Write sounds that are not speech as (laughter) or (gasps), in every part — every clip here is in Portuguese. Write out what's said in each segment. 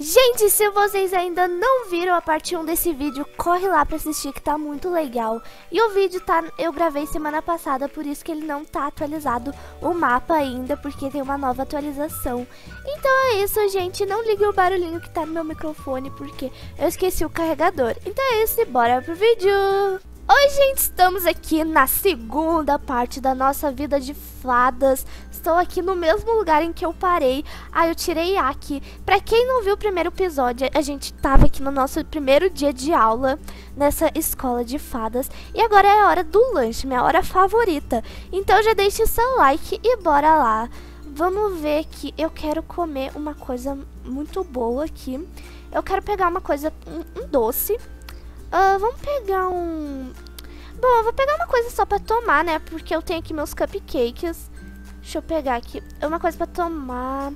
Gente, se vocês ainda não viram a parte 1 desse vídeo, corre lá pra assistir que tá muito legal. E o vídeo tá, eu gravei semana passada, por isso que ele não tá atualizado o mapa ainda, porque tem uma nova atualização. Então é isso, gente, não ligue o barulhinho que tá no meu microfone, porque eu esqueci o carregador. Então é isso e bora pro vídeo! Oi, gente, estamos aqui na segunda parte da nossa vida de fadas. Estou aqui no mesmo lugar em que eu parei. Ah, eu tirei aqui. Pra quem não viu o primeiro episódio, a gente tava aqui no nosso primeiro dia de aula nessa escola de fadas. E agora é a hora do lanche, minha hora favorita. Então já deixe o seu like e bora lá. Vamos ver que eu quero comer uma coisa muito boa aqui. Eu quero pegar uma coisa, um, um doce. Uh, vamos pegar um... Bom, eu vou pegar uma coisa só pra tomar, né? Porque eu tenho aqui meus cupcakes. Deixa eu pegar aqui uma coisa pra tomar.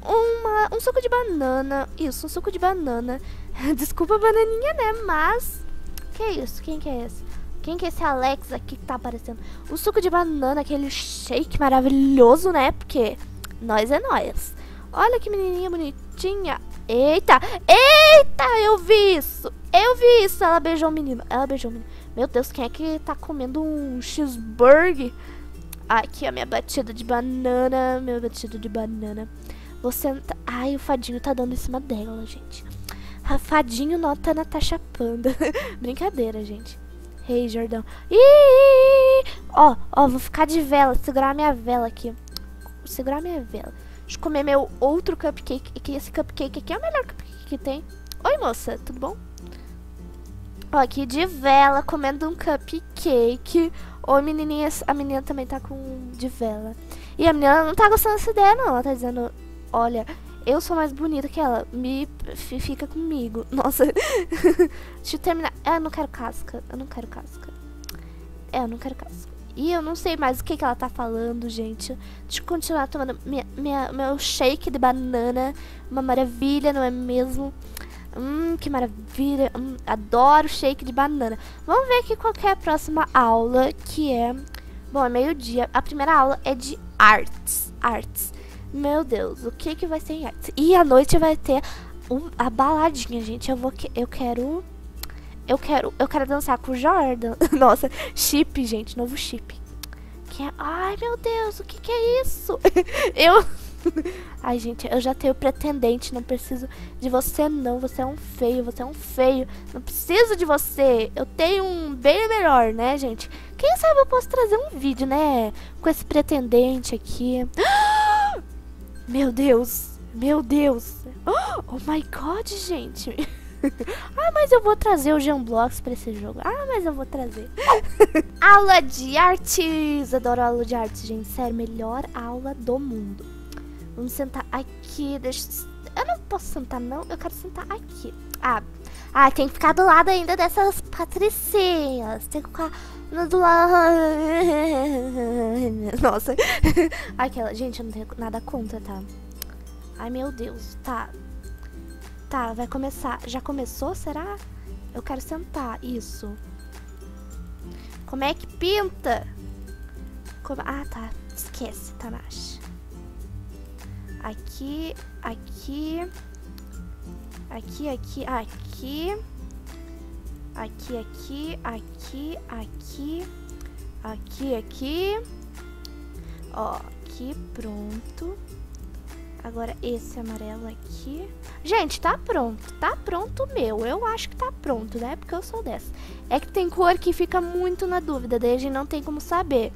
Uma, um suco de banana. Isso, um suco de banana. (laughs) Desculpa a bananinha, né? Mas... Que é isso? Quem que é esse? Quem que é esse Alex aqui que tá aparecendo? O suco de banana, aquele shake maravilhoso, né? Porque nós é nós. Olha que menininha bonitinha. Eita! Eita! Eu vi isso! Eu vi isso! Ela beijou o menino. Ela beijou o menino. Meu Deus, quem é que tá comendo um cheeseburger? Aqui a minha batida de banana. Meu batida de banana. Você tá... Ai, o fadinho tá dando em cima dela, gente. A fadinho nota Natasha Panda. (laughs) Brincadeira, gente. Rei hey, Jordão. Ih! Ó, ó, vou ficar de vela. Segurar minha vela aqui. Segurar minha vela. Deixa eu comer meu outro cupcake. Que esse cupcake aqui é o melhor cupcake que tem. Oi, moça, tudo bom? Ó, aqui de vela, comendo um cupcake. Oi, menininha, a menina também tá com de vela. E a menina não tá gostando dessa ideia, não. Ela tá dizendo, olha, eu sou mais bonita que ela. Me fica comigo. (laughs) Nossa. (laughs) Deixa eu terminar. Ah, eu não quero casca. Eu não quero casca. É, eu não quero casca. E eu não sei mais o que, que ela tá falando, gente. Deixa eu continuar tomando minha, minha, meu shake de banana. Uma maravilha, não é mesmo? Hum, que maravilha. Hum, adoro shake de banana. Vamos ver aqui qual é a próxima aula, que é... Bom, é meio-dia. A primeira aula é de artes. Artes. Meu Deus, o que que vai ser em artes? E à noite vai ter um, a baladinha, gente. Eu vou... Eu quero... Eu quero, eu quero dançar com o Jordan. (laughs) Nossa, chip, gente, novo chip. Que é, ai, meu Deus, o que que é isso? (laughs) eu (laughs) Ai, gente, eu já tenho pretendente, não preciso de você não. Você é um feio, você é um feio. Não preciso de você. Eu tenho um bem melhor, né, gente? Quem sabe eu posso trazer um vídeo, né, com esse pretendente aqui. (gasps) Meu Deus, meu Deus. (gasps) Oh my god, gente. (laughs) ah, mas eu vou trazer o Geoblocks pra esse jogo. Ah, mas eu vou trazer. (laughs) aula de artes. Adoro aula de artes, gente. Sério, melhor aula do mundo. Vamos sentar aqui. Deixa... Eu não posso sentar, não. Eu quero sentar aqui. Ah, ah, tem que ficar do lado ainda dessas patricinhas. Tem que ficar do lado... (laughs) Nossa. (laughs) Aquela... Gente, eu não tenho nada contra, tá? Ai, meu Deus. Tá. Tá, vai começar. Já começou, será? Eu quero sentar. Isso. Como é que pinta? Como... Ah, tá. Esquece, Tanashi. Aqui, aqui. Aqui, aqui, aqui. Aqui, aqui, aqui, aqui. Aqui, aqui. Ó, aqui, pronto. Agora esse amarelo aqui. Gente, tá pronto. Tá pronto meu. Eu acho que tá pronto, né? Porque eu sou dessa. É que tem cor que fica muito na dúvida. Daí a gente não tem como saber.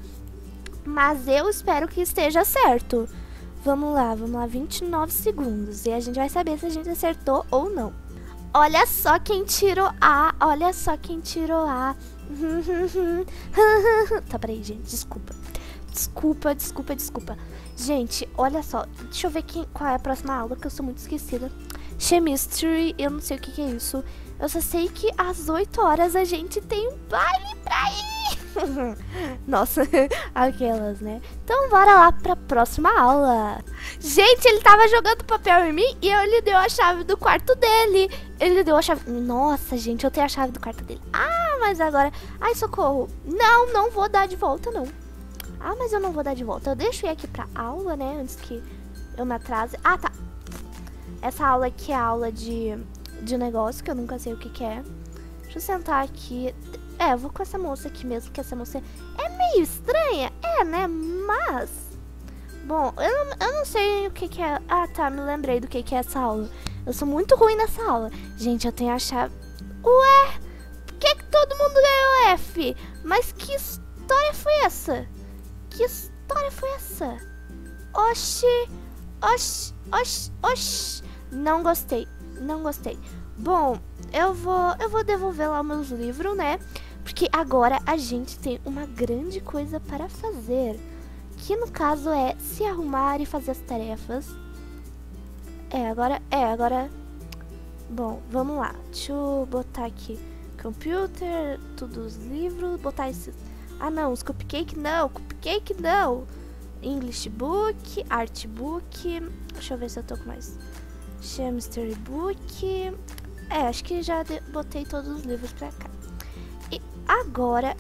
Mas eu espero que esteja certo. Vamos lá, vamos lá. 29 segundos. E a gente vai saber se a gente acertou ou não. Olha só quem tirou A. Olha só quem tirou A. (laughs) tá, peraí, gente. Desculpa. Desculpa, desculpa, desculpa. Gente, olha só. Deixa eu ver quem, qual é a próxima aula, que eu sou muito esquecida. Chemistry, eu não sei o que, que é isso. Eu só sei que às 8 horas a gente tem um baile pra ir. (laughs) Nossa, (laughs) aquelas, né? Então bora lá pra próxima aula. Gente, ele tava jogando papel em mim e eu lhe deu a chave do quarto dele. Ele deu a chave... Nossa, gente, eu tenho a chave do quarto dele. Ah, mas agora... Ai, socorro. Não, não vou dar de volta, não. Ah, mas eu não vou dar de volta. Eu deixo ir aqui pra aula, né? Antes que eu me atrase. Ah, tá. Essa aula aqui é aula de, de negócio, que eu nunca sei o que, que é. Deixa eu sentar aqui. É, vou com essa moça aqui mesmo, que essa moça é meio estranha. É, né? Mas... Bom, eu não, eu não sei o que, que é... Ah, tá, me lembrei do que, que é essa aula. Eu sou muito ruim nessa aula. Gente, eu tenho a chave... Ué, por que, que todo mundo ganhou F? Mas que história foi essa? Que história foi essa? Oxi, oxi, oxi, oxi. Não gostei, não gostei. Bom, eu vou, eu vou devolver lá meus livros, né? Porque agora a gente tem uma grande coisa para fazer. Que no caso é se arrumar e fazer as tarefas. É, agora, é, agora... Bom, vamos lá. Deixa eu botar aqui computer, todos os livros, botar esses... Ah, não, os cupcake não, cupcake não. English book, art book, deixa eu ver se eu tô com mais. Chemistry book. É, acho que já botei todos os livros pra cá. Agora...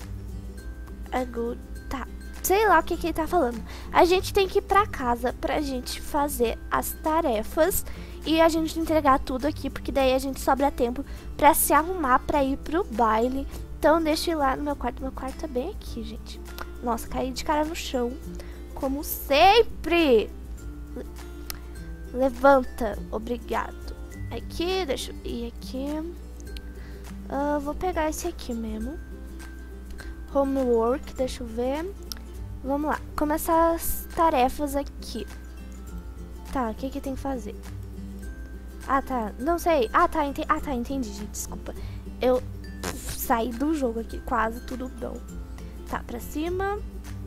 Agora... Tá, sei lá o que, que ele tá falando. A gente tem que ir pra casa pra gente fazer as tarefas e a gente entregar tudo aqui, porque daí a gente sobra tempo pra se arrumar pra ir pro baile. Então deixa ir lá no meu quarto. Meu quarto é bem aqui, gente. Nossa, caí de cara no chão. Como sempre. Levanta. Obrigado. Aqui, deixa eu ir aqui. Uh, vou pegar esse aqui mesmo. Homework, deixa eu ver. Vamos lá, começar as tarefas aqui. Tá, o que que tem que fazer? Ah, tá, não sei. Ah, tá, ente... ah, tá entendi, gente, desculpa. Eu saí do jogo aqui, quase tudo bom. Tá, pra cima,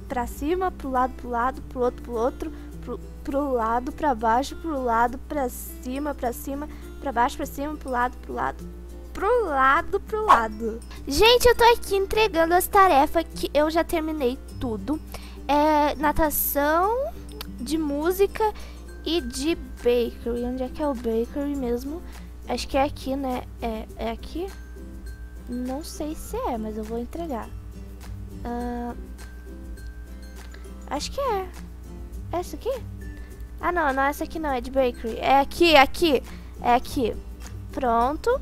pra cima, pro lado, pro lado, pro outro, pro outro, pro, pro lado, pra baixo, pro lado, pra cima, pra cima, pra baixo, pra cima, pro lado, pro lado, pro lado, pro lado. Gente, eu tô aqui entregando as tarefas que eu já terminei tudo. É natação, de música e de bakery. Onde é que é o bakery mesmo? Acho que é aqui, né? É, é aqui? Não sei se é, mas eu vou entregar. Uh, acho que é. É essa aqui? Ah, não, não é essa aqui não, é de bakery. É aqui, é aqui. É aqui. Pronto.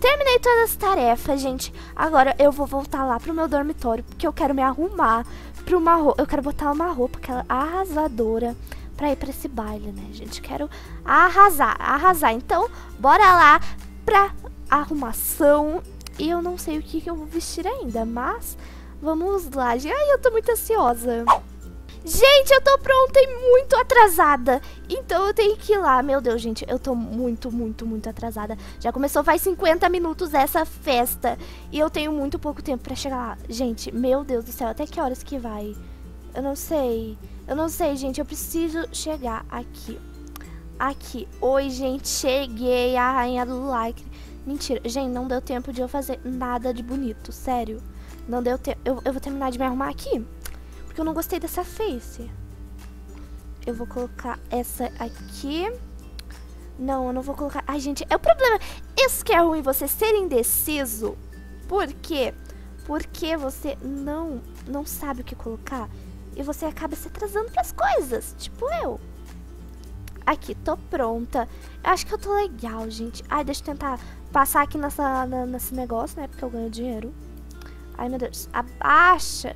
Terminei todas as tarefas, gente. Agora eu vou voltar lá pro meu dormitório, porque eu quero me arrumar pra uma roupa. Eu quero botar uma roupa aquela arrasadora pra ir pra esse baile, né, gente? Quero arrasar, arrasar. Então, bora lá pra arrumação. E eu não sei o que, que eu vou vestir ainda, mas vamos lá. Ai, eu tô muito ansiosa. Gente, eu tô pronta e muito atrasada. Então eu tenho que ir lá. Meu Deus, gente, eu tô muito, muito, muito atrasada. Já começou faz 50 minutos essa festa. E eu tenho muito pouco tempo pra chegar lá. Gente, meu Deus do céu, até que horas que vai? Eu não sei. Eu não sei, gente. Eu preciso chegar aqui. Aqui. Oi, gente, cheguei. A rainha do like. Mentira. Gente, não deu tempo de eu fazer nada de bonito. Sério. Não deu tempo. Eu, eu vou terminar de me arrumar aqui porque eu não gostei dessa face. Eu vou colocar essa aqui. Não, eu não vou colocar... Ai, gente, é o problema. Isso que é ruim, você ser indeciso. Por quê? Porque você não, não sabe o que colocar. E você acaba se atrasando pras coisas. Tipo eu. Aqui, tô pronta. Eu acho que eu tô legal, gente. Ai, deixa eu tentar passar aqui nessa, na, nesse negócio, né? Porque eu ganho dinheiro. Ai, meu Deus. Abaixa.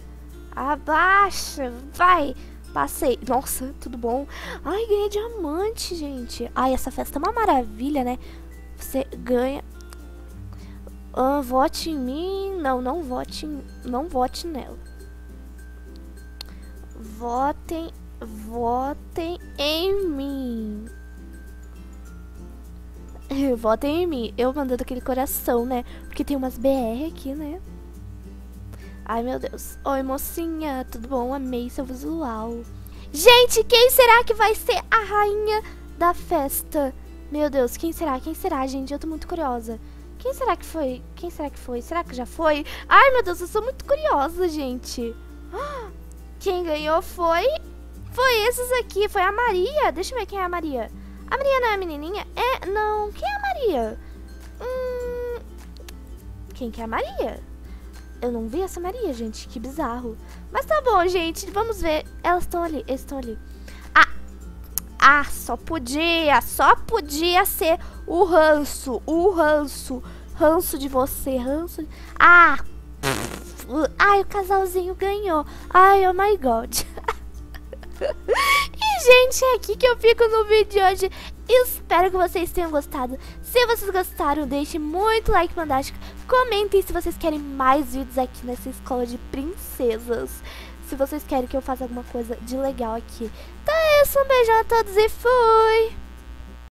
Abaixa, vai. Passei. Nossa, tudo bom? Ai, ganhei diamante, gente. Ai, essa festa é uma maravilha, né? Você ganha... Vote em mim. Não, não vote, em... não vote nela. Votem, votem em mim. (laughs) votem em mim. Eu mandando aquele coração, né? Porque tem umas BR aqui, né? Ai, meu Deus. Oi, mocinha, tudo bom? Amei seu visual. Gente, quem será que vai ser a rainha da festa? Meu Deus, quem será? Quem será, gente? Eu tô muito curiosa. Quem será que foi? Quem será que foi? Será que já foi? Ai, meu Deus, eu sou muito curiosa, gente. Quem ganhou foi... Foi esses aqui, foi a Maria. Deixa eu ver quem é a Maria. A Maria não é a menininha? É, não. Quem é a Maria? Hum... Quem que é a Maria? Eu não vi essa Maria, gente. Que bizarro. Mas tá bom, gente. Vamos ver. Elas estão ali. Eles estão ali. Ah! Ah, só podia, só podia ser o ranço, o ranço, ranço de você, ranço. Ah, ai, o casalzinho ganhou. Ai, oh my god. (laughs) e, gente, é aqui que eu fico no vídeo de hoje. Espero que vocês tenham gostado. Se vocês gostaram, deixe muito like fantástico. Comentem se vocês querem mais vídeos aqui nessa escola de princesas. Se vocês querem que eu faça alguma coisa de legal aqui. Então é isso, um beijão a todos e fui!